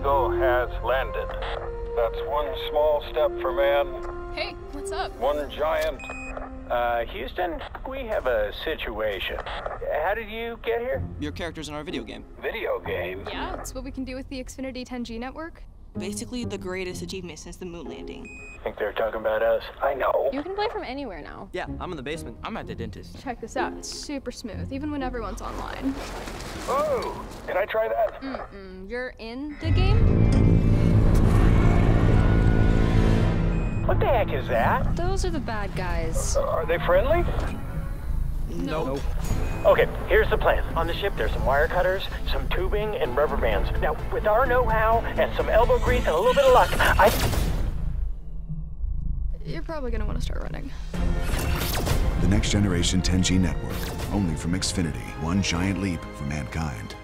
Eagle has landed. That's one small step for man, Hey, what's up? one giant. Uh, Houston, we have a situation. How did you get here? Your character's in our video game. Video game. Yeah, it's what we can do with the Xfinity 10G network. Basically, the greatest achievement since the moon landing. Think they're talking about us? I know. You can play from anywhere now. Yeah, I'm in the basement. I'm at the dentist. Check this out. It's super smooth, even when everyone's online. Oh, can I try that? Mm, you're in the game? What the heck is that? Those are the bad guys. Are they friendly? Nope. Okay, here's the plan. On the ship, there's some wire cutters, some tubing, and rubber bands. Now, with our know-how and some elbow grease and a little bit of luck, I... You're probably gonna want to start running. The next generation 10G network, only from Xfinity, one giant leap for mankind.